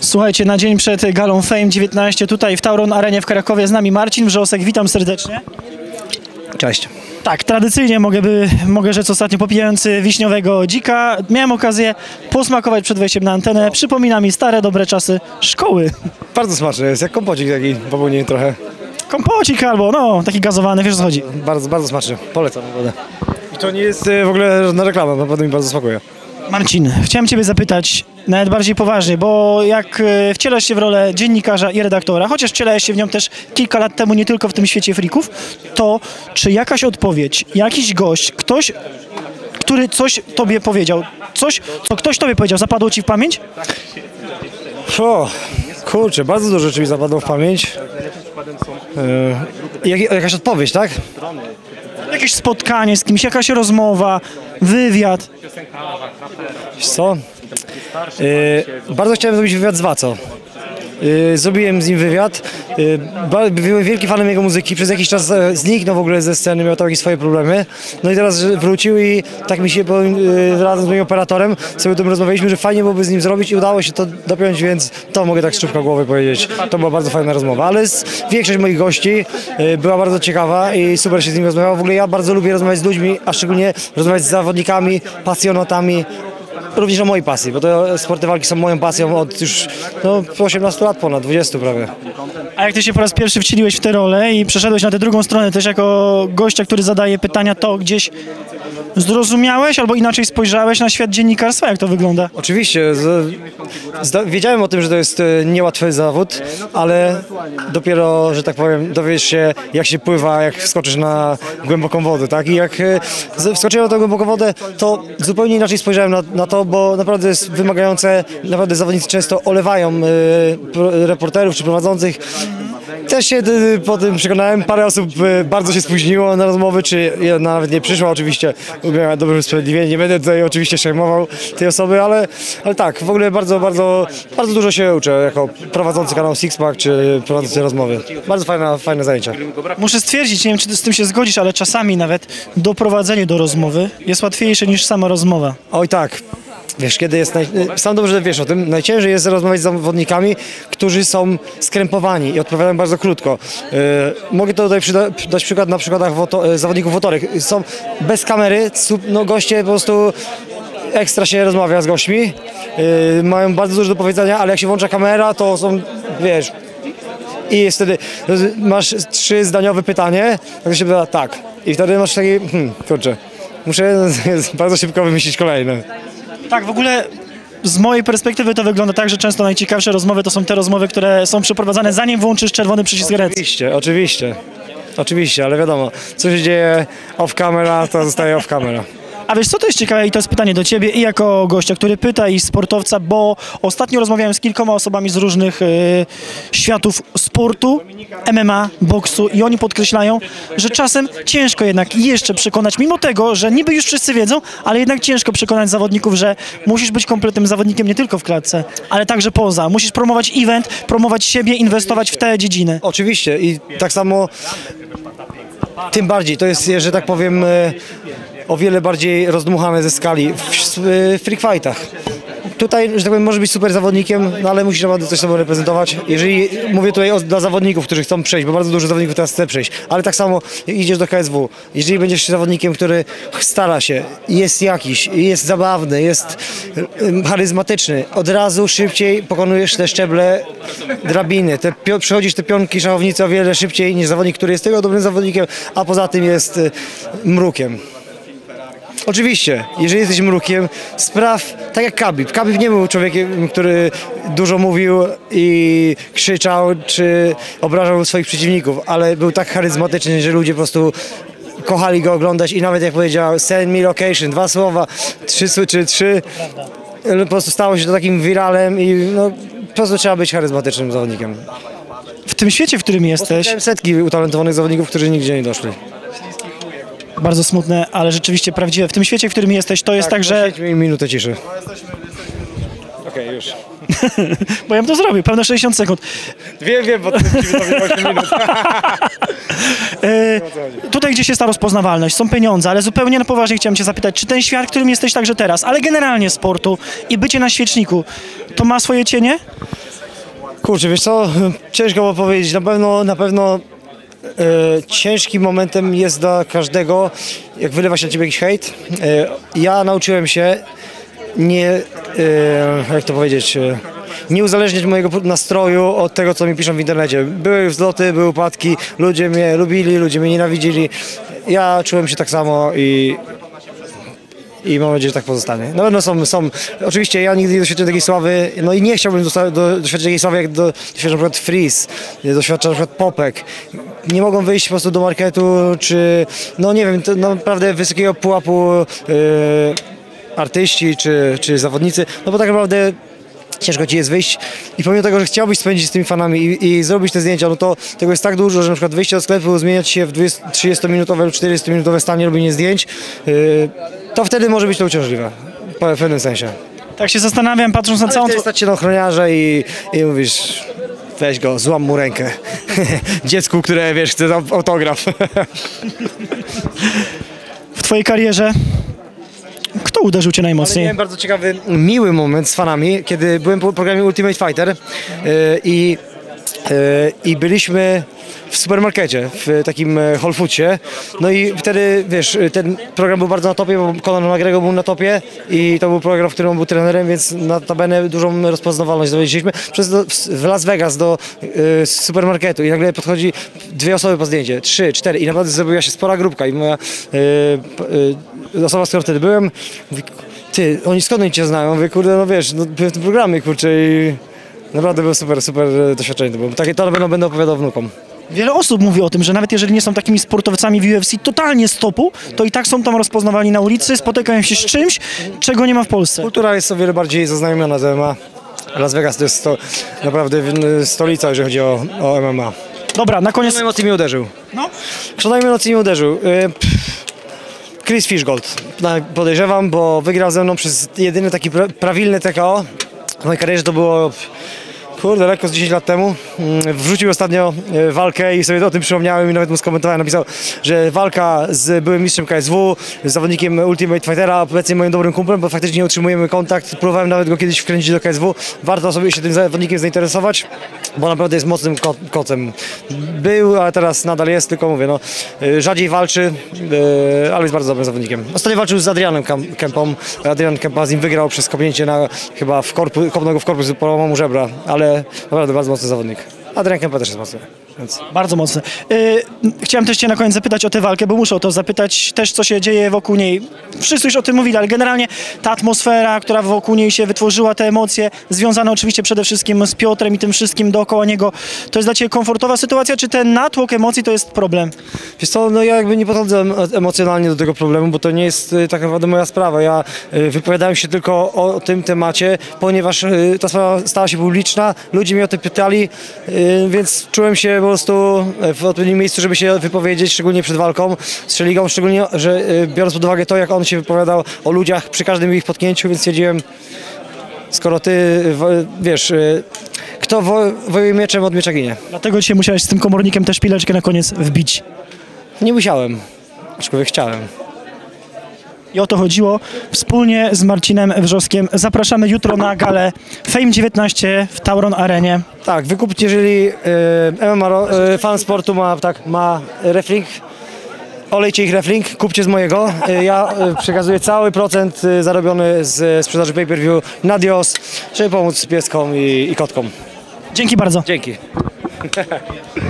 Słuchajcie, na dzień przed galą Fame 19 tutaj w Tauron Arenie w Krakowie z nami Marcin Wrzosek. Witam serdecznie. Cześć. Tak, tradycyjnie mogę, by, mogę rzec ostatnio popijający wiśniowego dzika. Miałem okazję posmakować przed wejściem na antenę. Przypomina mi stare, dobre czasy szkoły. Bardzo smaczny jest, jak kompocik taki popełnienie trochę. Kompocik albo, no, taki gazowany, wiesz o co chodzi. Bardzo, bardzo smaczny. Polecam wodę. I to nie jest e, w ogóle żadna reklama, naprawdę mi bardzo smakuje. Marcin, chciałem Ciebie zapytać, nawet bardziej poważnie, bo jak e, wcielasz się w rolę dziennikarza i redaktora, chociaż wcielałeś się w nią też kilka lat temu, nie tylko w tym świecie frików, to czy jakaś odpowiedź, jakiś gość, ktoś, który coś Tobie powiedział, coś, co ktoś Tobie powiedział, zapadło Ci w pamięć? O, kurczę, bardzo dużo rzeczy mi zapadło w pamięć. E, jak, jakaś odpowiedź, tak? Jakieś spotkanie z kimś, jakaś rozmowa, wywiad. Co? E, bardzo chciałem zrobić wywiad z Waco. E, Zrobiłem z nim wywiad. E, Byłem wielki fanem jego muzyki. Przez jakiś czas zniknął w ogóle ze sceny, miał tam jakieś swoje problemy. No i teraz wrócił i tak mi się razem z moim operatorem sobie o tym rozmawialiśmy, że fajnie byłoby z nim zrobić i udało się to dopiąć, więc to mogę tak z czubka głowy powiedzieć. To była bardzo fajna rozmowa, ale większość moich gości była bardzo ciekawa i super się z nim rozmawiało. W ogóle ja bardzo lubię rozmawiać z ludźmi, a szczególnie rozmawiać z zawodnikami, pasjonatami również o mojej pasji, bo to sporty walki są moją pasją od już no, 18 lat ponad, 20 prawie. A jak Ty się po raz pierwszy wcieliłeś w tę rolę i przeszedłeś na tę drugą stronę też jako gościa, który zadaje pytania, to gdzieś zrozumiałeś albo inaczej spojrzałeś na świat dziennikarstwa? Jak to wygląda? Oczywiście, z, zda, wiedziałem o tym, że to jest e, niełatwy zawód, ale dopiero, że tak powiem, dowiesz się jak się pływa, jak wskoczysz na głęboką wodę, tak? I jak e, z- wskoczyłem na tę głęboką wodę, to zupełnie inaczej spojrzałem na, na to, bo naprawdę jest wymagające, naprawdę zawodnicy często olewają e, reporterów czy prowadzących. Też się y, po tym przekonałem, parę osób y, bardzo się spóźniło na rozmowy, czy nawet nie przyszła oczywiście, miała dobre usprawiedliwienie, nie będę tutaj oczywiście szejmował tej osoby, ale, ale tak, w ogóle bardzo, bardzo, bardzo dużo się uczę jako prowadzący kanał Sixpack, czy prowadzący rozmowy. Bardzo fajna, fajne zajęcia. Muszę stwierdzić, nie wiem czy ty z tym się zgodzisz, ale czasami nawet doprowadzenie do rozmowy jest łatwiejsze niż sama rozmowa. Oj tak. Wiesz, kiedy jest. Naj... Sam dobrze wiesz o tym. Najciężej jest rozmawiać z zawodnikami, którzy są skrępowani i odpowiadają bardzo krótko. Yy, mogę to tutaj przyda... dać przykład na przykładach woto... e, zawodników wotorek. Są bez kamery, no goście po prostu ekstra się rozmawia z gośćmi. Yy, mają bardzo dużo do powiedzenia, ale jak się włącza kamera, to są, wiesz. I jest wtedy, masz trzyzdaniowe pytanie, to się pyta tak. I wtedy masz taki, hmm, kurczę, muszę bardzo szybko wymyślić kolejne. Tak, w ogóle z mojej perspektywy to wygląda tak, że często najciekawsze rozmowy to są te rozmowy, które są przeprowadzane zanim włączysz czerwony przycisk red. Oczywiście, oczywiście. Oczywiście, ale wiadomo, co się dzieje off camera, to zostaje off camera. A wiesz co to jest ciekawe i to jest pytanie do ciebie i jako gościa, który pyta i sportowca, bo ostatnio rozmawiałem z kilkoma osobami z różnych e, światów sportu, MMA, boksu i oni podkreślają, że czasem ciężko jednak jeszcze przekonać, mimo tego, że niby już wszyscy wiedzą, ale jednak ciężko przekonać zawodników, że musisz być kompletnym zawodnikiem nie tylko w klatce, ale także poza. Musisz promować event, promować siebie, inwestować w te dziedziny. Oczywiście i tak samo tym bardziej, to jest, że tak powiem, e, o wiele bardziej rozdmuchane ze skali w, w fightach. Tutaj, że tak powiem, możesz być super zawodnikiem, no ale musisz naprawdę coś sobą reprezentować. Jeżeli, mówię tutaj o, dla zawodników, którzy chcą przejść, bo bardzo dużo zawodników teraz chce przejść, ale tak samo idziesz do KSW. Jeżeli będziesz zawodnikiem, który stara się, jest jakiś, jest zabawny, jest charyzmatyczny, od razu szybciej pokonujesz te szczeble drabiny, te, przechodzisz te pionki szachownicy o wiele szybciej niż zawodnik, który jest tylko dobrym zawodnikiem, a poza tym jest y, mrukiem. Oczywiście, jeżeli jesteś mrukiem, spraw tak jak Kabib. Kabib nie był człowiekiem, który dużo mówił i krzyczał, czy obrażał swoich przeciwników, ale był tak charyzmatyczny, że ludzie po prostu kochali go oglądać i nawet jak powiedział send me location, dwa słowa, trzy czy trzy, po prostu stało się to takim wiralem i no, po prostu trzeba być charyzmatycznym zawodnikiem. W tym świecie, w którym jesteś, setki utalentowanych zawodników, którzy nigdzie nie doszli. Bardzo smutne, ale rzeczywiście prawdziwe, w tym świecie, w którym jesteś, to jest tak, że... Poświęćmy im minutę ciszy. Okej, już. Bo ja bym to zrobił, pewne 60 sekund. Wiem, wiem, bo to 8 minut. E, tutaj gdzieś jest ta rozpoznawalność, są pieniądze, ale zupełnie na poważnie chciałem cię zapytać, czy ten świat, w którym jesteś także teraz, ale generalnie sportu i bycie na świeczniku, to ma swoje cienie? Kurczę, wiesz co, ciężko było powiedzieć. Na pewno, na pewno e, ciężkim momentem jest dla każdego, jak wylewa się na ciebie jakiś hejt. E, ja nauczyłem się nie, e, jak to powiedzieć, nie uzależniać mojego nastroju od tego, co mi piszą w internecie. Były wzloty, były upadki, ludzie mnie lubili, ludzie mnie nienawidzili. Ja czułem się tak samo i i mam nadzieję, że tak pozostanie. Na pewno są, są, oczywiście ja nigdy nie doświadczyłem takiej sławy, no i nie chciałbym do, doświadczyć takiej sławy, jak do, doświadcza na przykład Freeze, doświadcza na przykład Popek. Nie mogą wyjść po prostu do marketu, czy, no nie wiem, to naprawdę wysokiego pułapu yy, artyści, czy, czy zawodnicy, no bo tak naprawdę ciężko ci jest wyjść i pomimo tego, że chciałbyś spędzić z tymi fanami i, i zrobić te zdjęcia, no to tego jest tak dużo, że na przykład wyjście do sklepu, zmieniać się w 20 30-minutowe lub 40-minutowe stanie robienie zdjęć, yy, to wtedy może być to uciążliwe, w pewnym sensie. Tak się zastanawiam, patrząc na całą... Wtedy stać się na ochroniarza i, i mówisz, weź go, złam mu rękę. Dziecku, które, wiesz, chce au- autograf. W twojej karierze kto uderzył cię Ale najmocniej? miałem bardzo ciekawy, miły moment z fanami, kiedy byłem po programie Ultimate Fighter yy, i, i byliśmy w supermarkecie, w takim e, Whole Foodsie. No i wtedy, wiesz, ten program był bardzo na topie, bo Conor McGregor był na topie i to był program, w którym on był trenerem, więc notabene dużą rozpoznawalność znaleźliśmy. Przez do, w- Las Vegas do e, supermarketu i nagle podchodzi dwie osoby po zdjęcie, trzy, cztery i naprawdę zrobiła się spora grupka i moja e, p- e, osoba, z którą wtedy byłem, mówi, ty, oni skąd oni cię znają? Mówię, kurde, no wiesz, no, byłem w tym programie, kurczę i naprawdę było super, super doświadczenie to było. Takie to pewno będę opowiadał wnukom. Wiele osób mówi o tym, że nawet jeżeli nie są takimi sportowcami w UFC totalnie z topu, to i tak są tam rozpoznawani na ulicy, spotykają się z czymś, czego nie ma w Polsce. Kultura jest o wiele bardziej zaznajomiona z MMA. Las Vegas to jest to naprawdę stolica, jeżeli chodzi o, o MMA. Dobra, na koniec... Kto najmocniej mnie uderzył? No. Kto najmocniej mnie uderzył? Y, Chris Fishgold. Podejrzewam, bo wygrał ze mną przez jedyny taki pra prawilny TKO. W mojej karierze to było... Kurde, lekko z 10 lat temu. Mm, Wrzucił ostatnio e, walkę i sobie o tym przypomniałem i nawet mu skomentowałem. Napisał, że walka z byłym mistrzem KSW, z zawodnikiem Ultimate Fightera, obecnie moim dobrym kumplem, bo faktycznie utrzymujemy kontakt. Próbowałem nawet go kiedyś wkręcić do KSW. Warto sobie się tym zawodnikiem zainteresować, bo naprawdę jest mocnym ko kocem. Był, ale teraz nadal jest, tylko mówię, no, e, rzadziej walczy, e, ale jest bardzo dobrym zawodnikiem. Ostatnio walczył z Adrianem Kempą. Adrian Kempa z nim wygrał przez kopnięcie na, chyba w korpus, kopnął go w korpus, połamał mu żebra, ale naprawdę bardzo mocny zawodnik. Adrian Kempa też jest mocny. Więc. Bardzo mocne. Yy, chciałem też Cię na koniec zapytać o tę walkę, bo muszę o to zapytać też, co się dzieje wokół niej. Wszyscy już o tym mówili, ale generalnie ta atmosfera, która wokół niej się wytworzyła, te emocje, związane oczywiście przede wszystkim z Piotrem i tym wszystkim dookoła niego, to jest dla Ciebie komfortowa sytuacja, czy ten natłok emocji to jest problem? Wiesz co, no ja jakby nie podchodzę em- emocjonalnie do tego problemu, bo to nie jest y, tak naprawdę moja sprawa. Ja y, wypowiadałem się tylko o, tym temacie, ponieważ y, ta sprawa stała się publiczna, ludzie mnie o to pytali, y, więc czułem się po prostu e, w odpowiednim miejscu, żeby się wypowiedzieć, szczególnie przed walką z Szeligą, szczególnie, że y, biorąc pod uwagę to, jak on się wypowiadał o ludziach przy każdym ich potknięciu, więc stwierdziłem, skoro ty, wo- wiesz, kto wo- wojuje mieczem, od miecza ginie. Dlatego dzisiaj musiałeś z tym komornikiem też pileczkę na koniec wbić. Nie musiałem, aczkolwiek chciałem. I o to chodziło. Wspólnie z Marcinem Wrzoskiem zapraszamy jutro na galę Fame 19 w Tauron Arenie. Tak, wykupić, jeżeli e, MMA ro- e, fan sportu ma, tak, ma reflink, olejcie ich reflink, kupcie z mojego. E, ja e, przekazuję cały procent e, zarobiony z sprzedaży pay-per-view na Dios, żeby pomóc pieskom i, i kotkom. Dzięki bardzo. Dzięki.